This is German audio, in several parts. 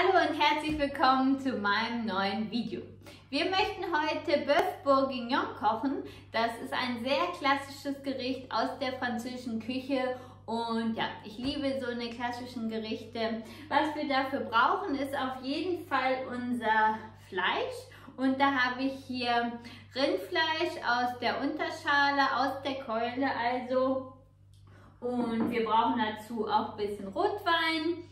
Hallo und herzlich willkommen zu meinem neuen Video. Wir möchten heute Bœuf Bourguignon kochen. Das ist ein sehr klassisches Gericht aus der französischen Küche und ja, ich liebe so eine klassischen Gerichte. Was wir dafür brauchen, ist auf jeden Fall unser Fleisch. Und da habe ich hier Rindfleisch aus der Unterschale, aus der Keule also. Und wir brauchen dazu auch ein bisschen Rotwein,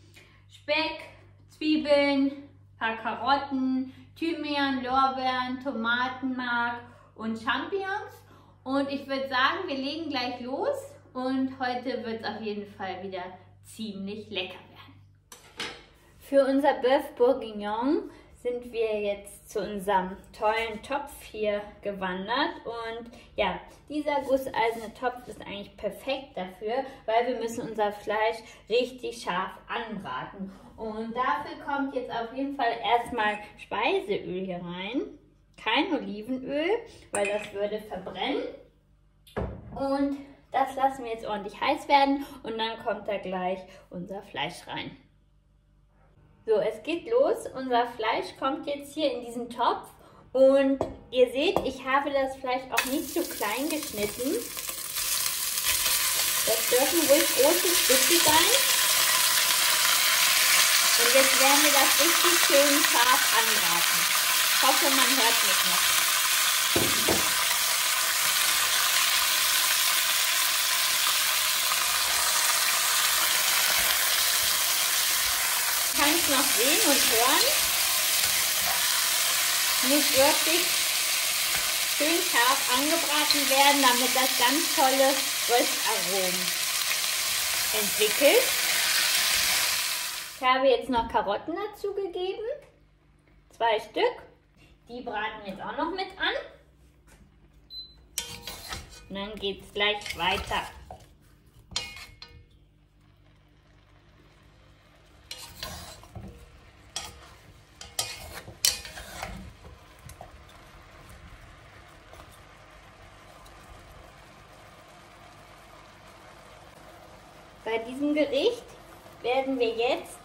Speck, Zwiebeln, paar Karotten, Thymian, Lorbeeren, Tomatenmark und Champignons. Und ich würde sagen, wir legen gleich los und heute wird es auf jeden Fall wieder ziemlich lecker werden. Für unser Bœuf Bourguignon sind wir jetzt zu unserem tollen Topf hier gewandert. Und ja, dieser gusseiserne Topf ist eigentlich perfekt dafür, weil wir müssen unser Fleisch richtig scharf anbraten. Und dafür kommt jetzt auf jeden Fall erstmal Speiseöl hier rein, kein Olivenöl, weil das würde verbrennen. Und das lassen wir jetzt ordentlich heiß werden. Und dann kommt da gleich unser Fleisch rein. So, es geht los. Unser Fleisch kommt jetzt hier in diesen Topf. Und ihr seht, ich habe das Fleisch auch nicht zu klein geschnitten. Das dürfen ruhig große Stücke sein. Und jetzt werden wir das richtig schön scharf anbraten. Ich hoffe, man hört mich noch. Noch sehen und hören. Muss wirklich schön scharf angebraten werden, damit das ganz tolle Röstaromen entwickelt. Ich habe jetzt noch Karotten dazu gegeben. Zwei Stück. Die braten jetzt auch noch mit an. Und dann geht es gleich weiter. Bei diesem Gericht werden wir jetzt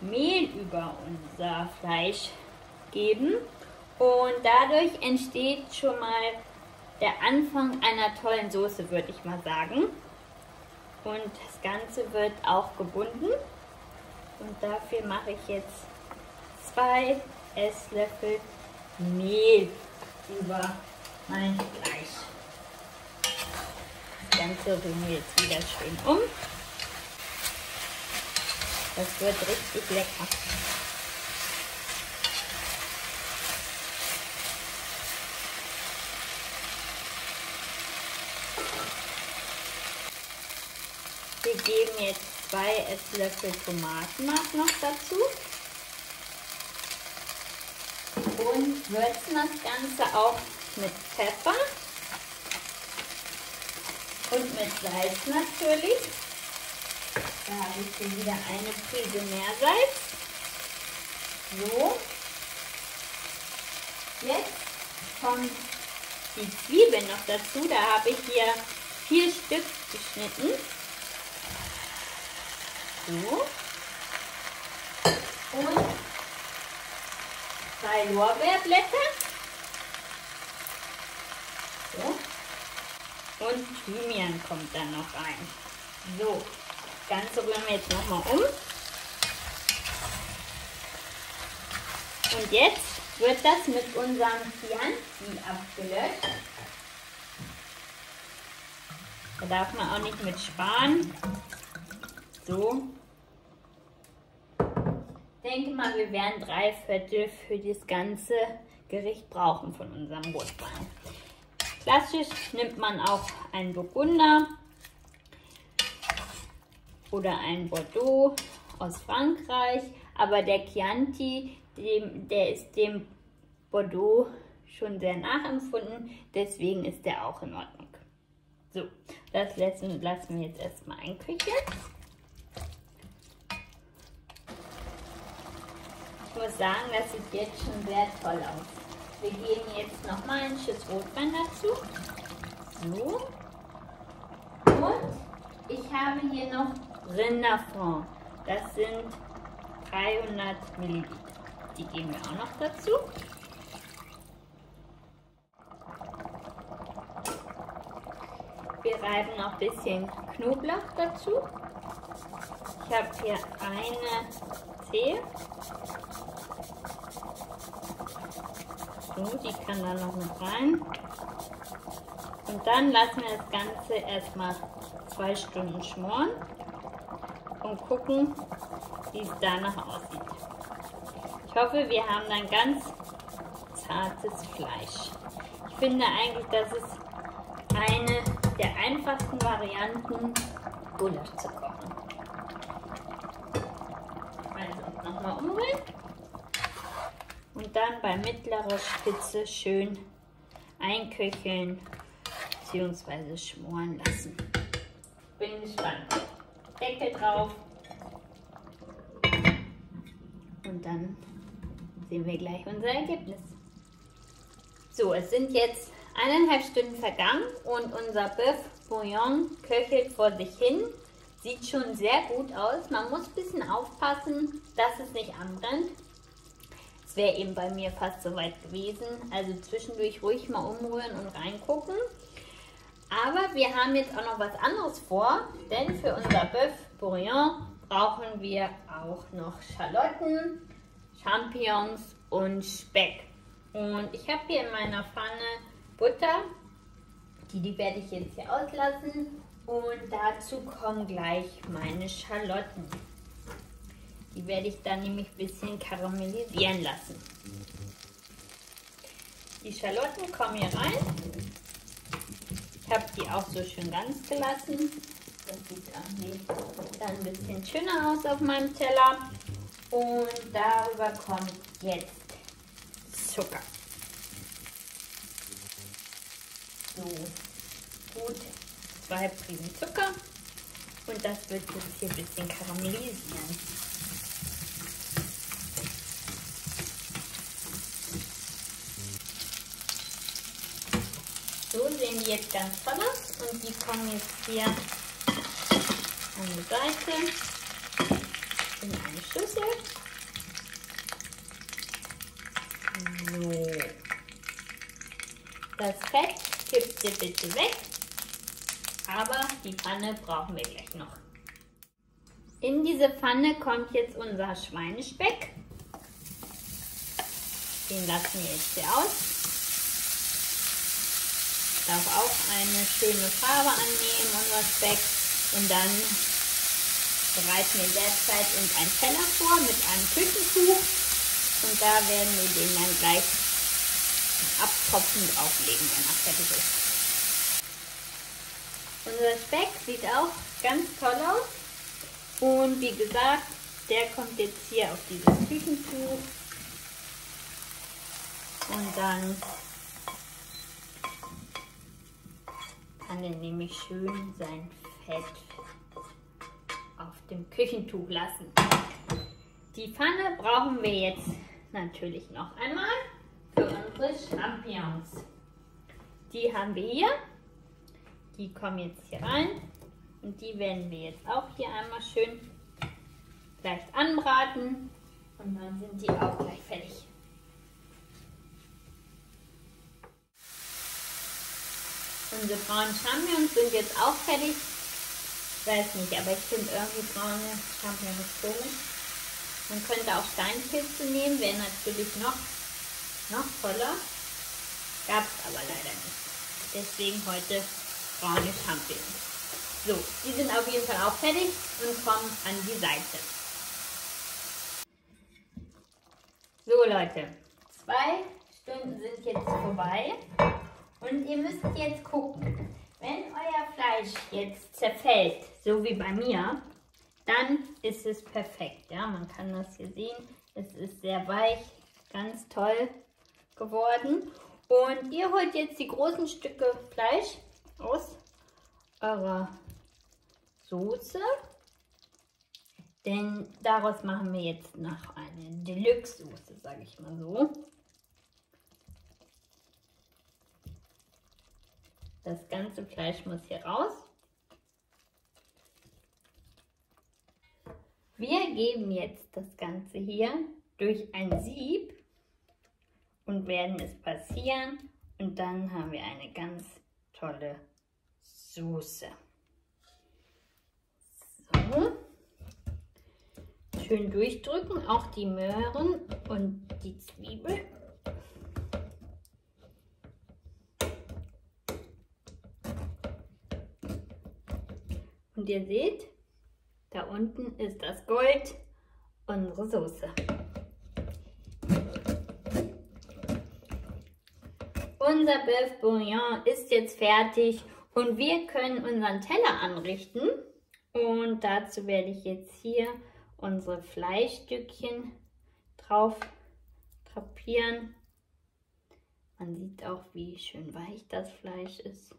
Mehl über unser Fleisch geben und dadurch entsteht schon mal der Anfang einer tollen Soße, würde ich mal sagen. Und das Ganze wird auch gebunden und dafür mache ich jetzt zwei Esslöffel Mehl über mein Fleisch. Das Ganze rühren wir jetzt wieder schön um. Das wird richtig lecker. Wir geben jetzt zwei Esslöffel Tomatenmark noch dazu und würzen das Ganze auch mit Pfeffer und mit Salz natürlich. Da habe ich hier wieder eine Prise Meersalz. So. Jetzt kommt die Zwiebeln noch dazu. Da habe ich hier vier Stück geschnitten. So. Und zwei Lorbeerblätter. So. Und Thymian kommt dann noch rein. So, Ganze rühren wir jetzt nochmal um. Und jetzt wird das mit unserem Chianti abgelöscht. Da darf man auch nicht mit sparen. So. Ich denke mal, wir werden drei Viertel für das ganze Gericht brauchen von unserem Rotwein. Klassisch nimmt man auch einen Burgunder oder ein Bordeaux aus Frankreich, aber der Chianti, dem, der ist dem Bordeaux schon sehr nachempfunden, deswegen ist der auch in Ordnung. So, das lassen, lassen wir jetzt erstmal einköcheln. Ich muss sagen, das sieht jetzt schon sehr toll aus. Wir geben jetzt nochmal einen Schuss Rotwein dazu. So. Und ich habe hier noch Rinderfond. Das sind 300 Milliliter. Die geben wir auch noch dazu. Wir reiben noch ein bisschen Knoblauch dazu. Ich habe hier eine Zehe. So, die kann da noch mit rein. Und dann lassen wir das Ganze erstmal zwei Stunden schmoren und gucken, wie es danach aussieht. Ich hoffe, wir haben dann ganz zartes Fleisch. Ich finde eigentlich, das ist eine der einfachsten Varianten, Gulasch zu kochen. Also nochmal umrühren und dann bei mittlerer Spitze schön einköcheln bzw. schmoren lassen. Bin gespannt. Deckel drauf. Und dann sehen wir gleich unser Ergebnis. So, es sind jetzt eineinhalb Stunden vergangen und unser Bœuf Bouillon köchelt vor sich hin. Sieht schon sehr gut aus. Man muss ein bisschen aufpassen, dass es nicht anbrennt. Es wäre eben bei mir fast so weit gewesen. Also zwischendurch ruhig mal umrühren und reingucken. Aber wir haben jetzt auch noch was anderes vor, denn für unser Bœuf Bourguignon brauchen wir auch noch Schalotten, Champignons und Speck. Und ich habe hier in meiner Pfanne Butter, die, die werde ich jetzt hier auslassen. Und dazu kommen gleich meine Schalotten. Die werde ich dann nämlich ein bisschen karamellisieren lassen. Die Schalotten kommen hier rein habe die auch so schön ganz gelassen. Das sieht dann ein bisschen schöner aus auf meinem Teller. Und darüber kommt jetzt Zucker. So, gut zwei Prisen Zucker. Und das wird jetzt hier ein bisschen karamellisieren. sehen die jetzt ganz aus und die kommen jetzt hier an die Seite in eine Schüssel. So. Das Fett kippt ihr bitte weg, aber die Pfanne brauchen wir gleich noch. In diese Pfanne kommt jetzt unser Schweinespeck. Den lassen wir jetzt hier aus darf auch eine schöne Farbe annehmen, unser Speck. Und dann bereiten wir derzeit uns einen Teller vor mit einem Küchentuch. Und da werden wir den dann gleich abtropfend auflegen, wenn er fertig ist. Unser Speck sieht auch ganz toll aus. Und wie gesagt, der kommt jetzt hier auf dieses Küchentuch. Und dann kann er nämlich schön sein Fett auf dem Küchentuch lassen. Die Pfanne brauchen wir jetzt natürlich noch einmal für unsere Champignons. Die haben wir hier. Die kommen jetzt hier rein. Und die werden wir jetzt auch hier einmal schön leicht anbraten. Und dann sind die auch gleich fertig. Unsere braunen Champignons sind jetzt auch fertig. Weiß nicht, aber ich finde irgendwie braune Champignons komisch. Man könnte auch Steinpilze nehmen, wäre natürlich noch, noch toller. Gab es aber leider nicht. Deswegen heute braune Champignons. So, die sind auf jeden Fall auch fertig und kommen an die Seite. So Leute, zwei Stunden sind jetzt vorbei. Und ihr müsst jetzt gucken, wenn euer Fleisch jetzt zerfällt, so wie bei mir, dann ist es perfekt. Ja, man kann das hier sehen. Es ist sehr weich, ganz toll geworden. Und ihr holt jetzt die großen Stücke Fleisch aus eurer Soße. Denn daraus machen wir jetzt noch eine Deluxe-Soße, sage ich mal so. Das ganze Fleisch muss hier raus. Wir geben jetzt das Ganze hier durch ein Sieb und werden es passieren und dann haben wir eine ganz tolle Soße. So. Schön durchdrücken, auch die Möhren und die Zwiebel. Und ihr seht, da unten ist das Gold, unsere Soße. Unser Bœuf Bourguignon ist jetzt fertig und wir können unseren Teller anrichten. Und dazu werde ich jetzt hier unsere Fleischstückchen drauf drapieren. Man sieht auch, wie schön weich das Fleisch ist.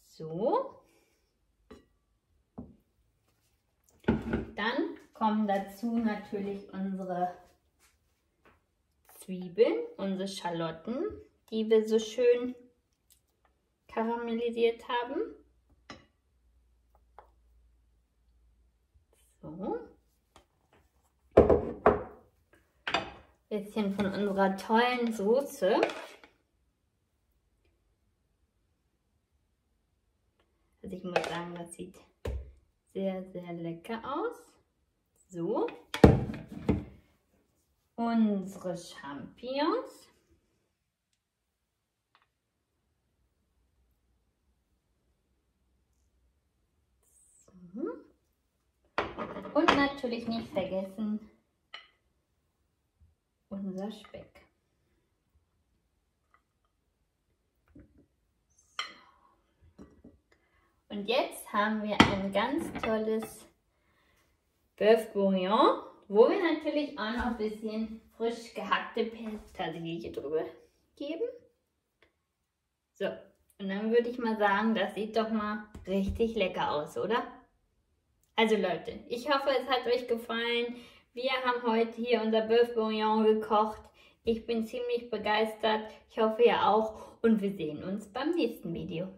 So. Dann kommen dazu natürlich unsere Zwiebeln, unsere Schalotten, die wir so schön karamellisiert haben. So. Bisschen von unserer tollen Soße. Also ich muss sagen, das sieht sehr, sehr lecker aus. So. Unsere Champignons. Und natürlich nicht vergessen unser Speck. Und jetzt haben wir ein ganz tolles Bœuf Bourguignon, wo wir natürlich auch noch ein bisschen frisch gehackte Petersilie drüber geben. So, und dann würde ich mal sagen, das sieht doch mal richtig lecker aus, oder? Also Leute, ich hoffe, es hat euch gefallen. Wir haben heute hier unser Bœuf Bourguignon gekocht. Ich bin ziemlich begeistert. Ich hoffe, ihr auch. Und wir sehen uns beim nächsten Video.